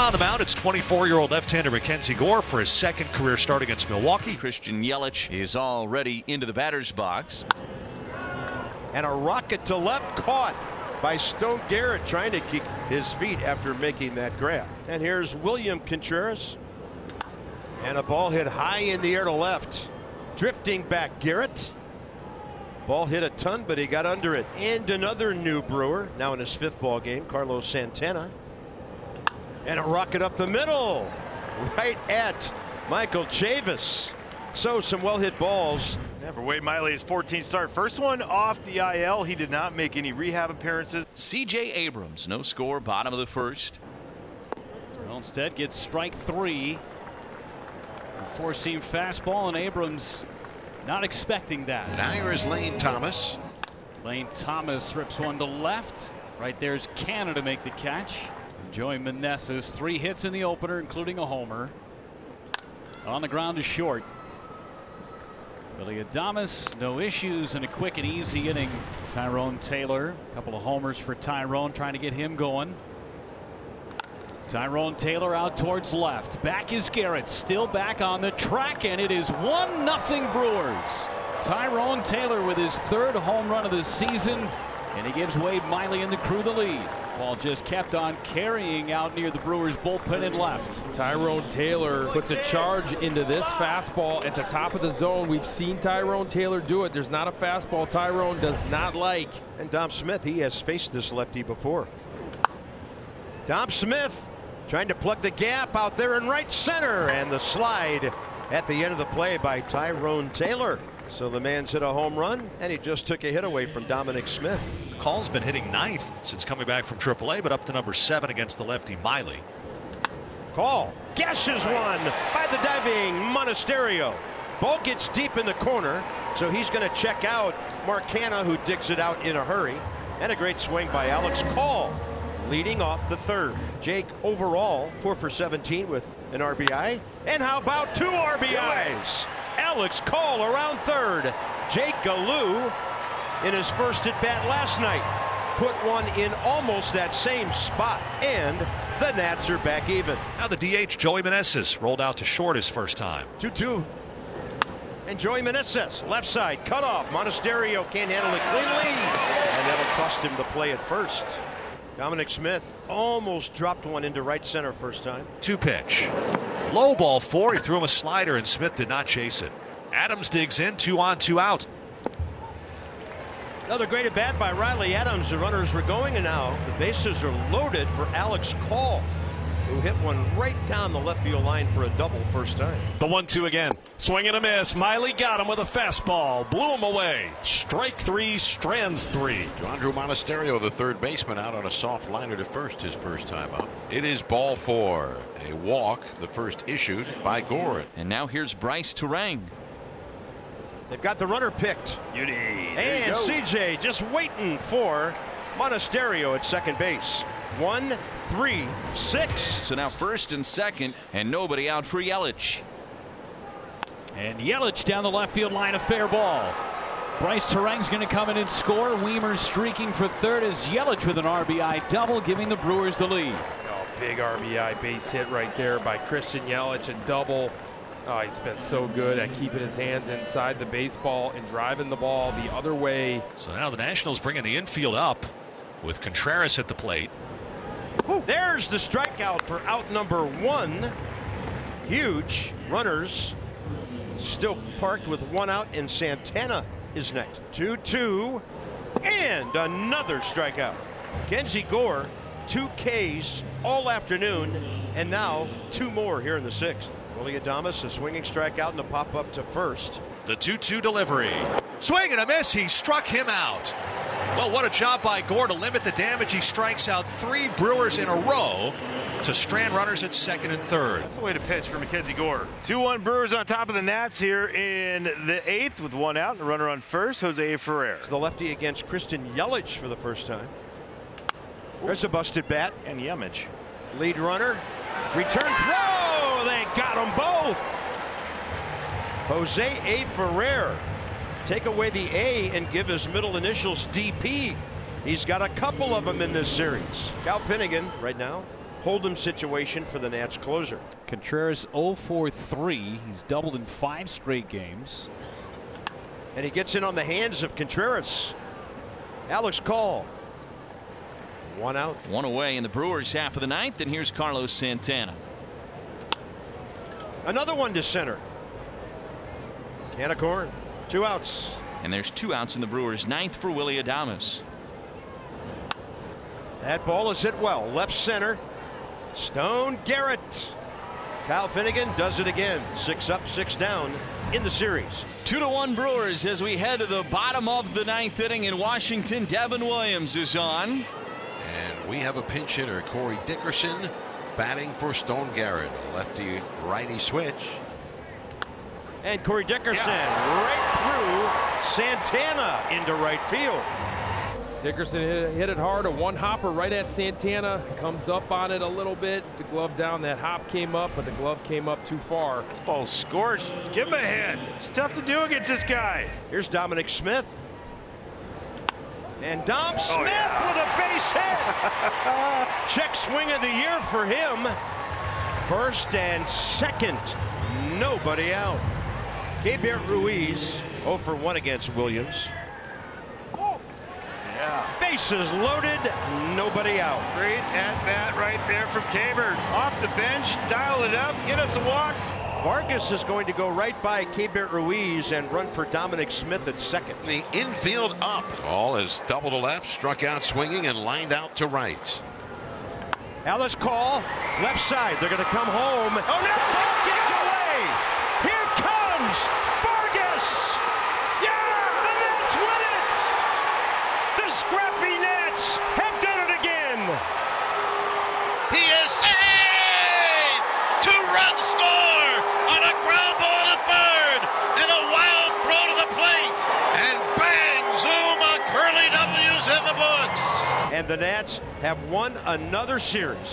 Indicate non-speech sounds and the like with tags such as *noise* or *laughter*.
on the mound, it's 24-year-old left-hander MacKenzie Gore for his second career start against Milwaukee. Christian Yelich is already into the batter's box. And a rocket to left caught by Stone Garrett trying to keep his feet after making that grab. And here's William Contreras. And a ball hit high in the air to left. Drifting back Garrett. Ball hit a ton, but he got under it. And another new Brewer, now in his fifth ball game, Carlos Santana. And a rocket up the middle, right at Michael Chavis. So some well hit balls. Never Wade Miley his 14th start. First one off the IL. He did not make any rehab appearances. C.J. Abrams, no score, bottom of the first. Instead gets strike three. Four seam fastball, and Abrams not expecting that. Now here is Lane Thomas. Lane Thomas rips one to left. Right there's Canha to make the catch. Joey Meneses, three hits in the opener, including a homer. On the ground is short. Billy Adames, no issues, and a quick and easy inning. Tyrone Taylor, a couple of homers for Tyrone, trying to get him going. Tyrone Taylor out towards left. Back is Garrett, still back on the track, and it is 1 nothing Brewers. Tyrone Taylor with his third home run of the season, and he gives Wade Miley and the crew the lead. Ball just kept on carrying out near the Brewers bullpen and left. Tyrone Taylor puts a charge into this fastball at the top of the zone. We've seen Tyrone Taylor do it. There's not a fastball Tyrone does not like. And Dom Smith, he has faced this lefty before. Dom Smith trying to plug the gap out there in right center and the slide at the end of the play by Tyrone Taylor. So the man's hit a home run and he just took a hit away from Dominic Smith. Call's been hitting ninth since coming back from AAA, but up to number seven against the lefty Miley. Call gashes one by the diving Monasterio. Ball gets deep in the corner, so he's going to check out Mark Canha, who digs it out in a hurry. And a great swing by Alex Call, leading off the third. Jake overall, four for 17 with an RBI. And how about two RBIs? Alex Call around third. Jake Alu in his first at bat last night put one in almost that same spot and the Nats are back even. Now the DH Joey Meneses rolled out to short his first time. 2-2. And Joey Meneses left side cut off. Monasterio can't handle it cleanly and that'll cost him the play at first. Dominic Smith almost dropped one into right center first time. Two pitch. Low ball four. He threw him a slider and Smith did not chase it. Adams digs in two on two out. Another great at bat by Riley Adams. The runners were going and now the bases are loaded for Alex Call who hit one right down the left field line for a double first time. The one two again. Swing and a miss. Miley got him with a fastball. Blew him away. Strike three, strands three. Andrew Monasterio, the third baseman, out on a soft liner to first his first time up. It is ball four. A walk, the first issued by Gore. And now here's Brice Turang. They've got the runner picked. Beauty. And CJ just waiting for Monasterio at second base. One, three, six. So now first and second, and nobody out for Yelich. And Yelich down the left field line, a fair ball. Brice Turang's going to come in and score. Wiemer streaking for third as Yelich with an RBI double, giving the Brewers the lead. Oh, big RBI base hit right there by Christian Yelich, a double. Oh, he's been so good at keeping his hands inside the baseball and driving the ball the other way. So now the Nationals bringing the infield up with Contreras at the plate. There's the strikeout for out number one. Huge runners still parked with one out, and Santana is next. 2 2. And another strikeout. Kenzie Gore, two Ks all afternoon, and now two more here in the sixth. Willie Adames, a swinging strikeout and a pop up to first. The 2 2 delivery. Swing and a miss. He struck him out. Well, what a job by Gore to limit the damage. He strikes out three Brewers in a row to strand runners at second and third. That's the way to pitch for MacKenzie Gore. 2-1 Brewers on top of the Nats here in the eighth with one out and a runner on first, Jose Ferrer. The lefty against Christian Yelich for the first time. There's a busted bat. And Yelich. Lead runner. Return throw. They got them both. Jose A. Ferrer. Take away the A and give his middle initials DP. He's got a couple of them in this series. Kyle Finnegan right now hold'em situation for the Nats closer. Contreras 0 for 3. He's doubled in five straight games. And he gets in on the hands of Contreras. Alex Call. One out. One away in the Brewers half of the ninth, and here's Carlos Santana. Another one to center. Can of corn. Two outs. And there's two outs in the Brewers ninth for Willie Adames. That ball is hit well. Left center. Stone Garrett. Kyle Finnegan does it again. Six up, six down in the series. Two to one Brewers as we head to the bottom of the ninth inning in Washington. Devin Williams is on. And we have a pinch hitter, Corey Dickerson, batting for Stone Garrett. A lefty righty switch. And Corey Dickerson right through Santana into right field. Dickerson hit, hit it hard, a one hopper right at Santana. Comes up on it a little bit. The glove down. That hop came up, but the glove came up too far. This ball's scorched. Give him a hit. It's tough to do against this guy. Here's Dominic Smith. And Dom oh, Smith Oh, yeah. with a base hit. *laughs* Check swing of the year for him. First and second. Nobody out. Gabriel Ruiz 0 for 1 against Williams. Yeah. Bases loaded. Nobody out. Great at bat right there from Keibert. Off the bench, dial it up, get us a walk. Vargas is going to go right by Keibert Ruiz and run for Dominic Smith at second. The infield up. All is double to left, struck out swinging and lined out to right. Alex Call left side. They're going to come home. Oh no! Ball gets away. Here comes Vargas. Yeah, the Nats win it. The scrappy Nats have done it again. He is saved! Two run score on ground ball to third and a wild throw to the plate. And bang, zoom, a Curly W's in the books. And the Nats have won another series.